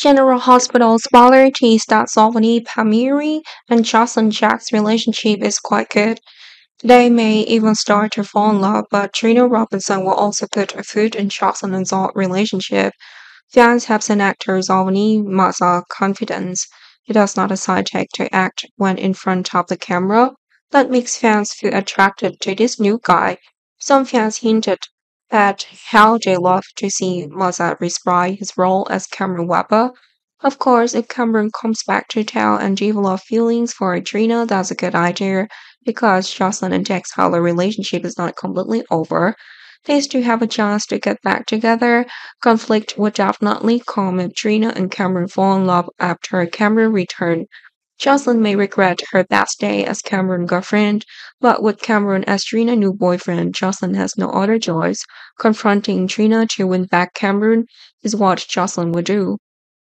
General Hospital's Hospital spoilers that Salvini, Palmieri, and Josslyn Jack's relationship is quite good. They may even start to fall in love, but Trina Robinson will also put a foot in Josslyn and Zol's relationship. Fans have seen actor Zolvini Mazza confidence. He does not hesitate to act when in front of the camera. That makes fans feel attracted to this new guy. Some fans hinted at how they love to see Mazza reprise his role as Cameron Webber. Of course, if Cameron comes back to town and develop feelings for Adrina, that's a good idea because Josslyn and Jack's Hollow relationship is not completely over. They still have a chance to get back together. Conflict would definitely come if Trina and Cameron fall in love after Cameron return. Josslyn may regret her best day as Cameron's girlfriend, but with Cameron as Trina's new boyfriend, Josslyn has no other choice. Confronting Trina to win back Cameron is what Josslyn would do.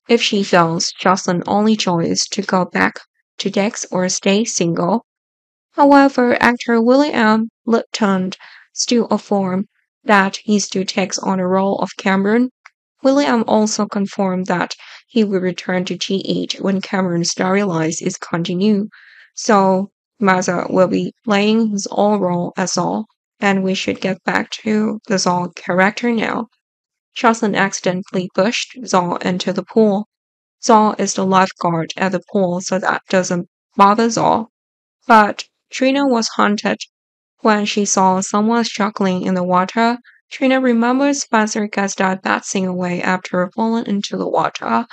If she fails, Josslyn's only choice to go back to Dex or stay single. However, actor William Lipton still affirmed that he still takes on the role of Cameron. William also confirmed that he will return to GH when Cameron's storyline is continued. So Mazza will be playing his own role as Zol, and we should get back to the Zol character now. Josslyn accidentally pushed Zol into the pool. Zol is the lifeguard at the pool, so that doesn't bother Zol. But Trina was haunted when she saw someone struggling in the water. Trina remembers Spencer gets that passing away after falling into the water,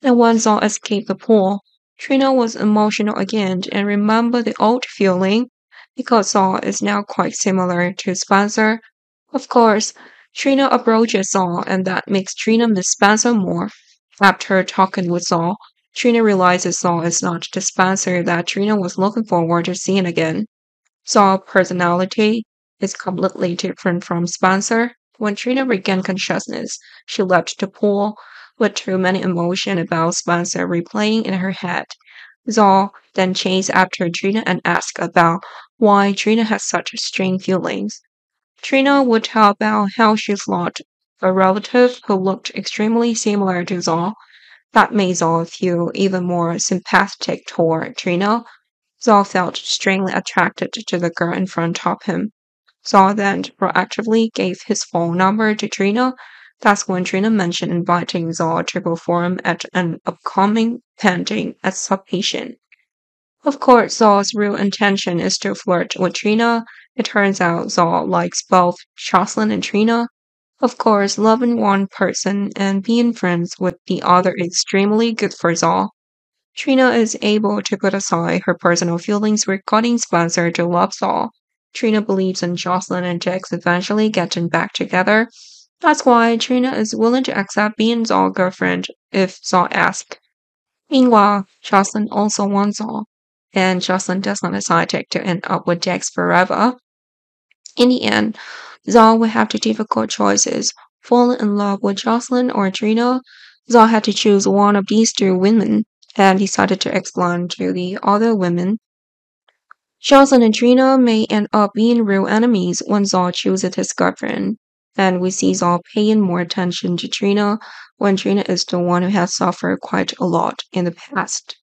and when Zol escaped the pool. Trina was emotional again and remembered the old feeling because Zol is now quite similar to Spencer. Of course, Trina approaches Zol and that makes Trina miss Spencer more. After talking with Zol, Trina realizes Zol is not the Spencer that Trina was looking forward to seeing again. Zol's personality is completely different from Spencer. When Trina regained consciousness, she left the pool with too many emotions about Spencer replaying in her head. Zol then chased after Trina and asked about why Trina has such strange feelings. Trina would tell about how she lost a relative who looked extremely similar to Zol that made Zol feel even more sympathetic toward Trina. Zol felt strangely attracted to the girl in front of him. Zol then proactively gave his phone number to Trina. That's when Trina mentioned inviting Zol to perform at an upcoming painting exhibition. Of course, Zol's real intention is to flirt with Trina. It turns out Zol likes both Josslyn and Trina, of course, loving one person and being friends with the other is extremely good for Zol. Trina is able to put aside her personal feelings regarding Spencer to love Zol. Trina believes in Josslyn and Jax eventually getting back together. That's why Trina is willing to accept being Zol's girlfriend if Zol asks. Meanwhile, Josslyn also wants Zol, and Josslyn does not decide to end up with Jax forever. In the end, Zol will have two difficult choices falling in love with Josslyn or Trina. Zol had to choose one of these two women and decided to explain to the other women. Josslyn and Trina may end up being real enemies when Zol chooses his girlfriend, and we see Zol paying more attention to Trina when Trina is the one who has suffered quite a lot in the past.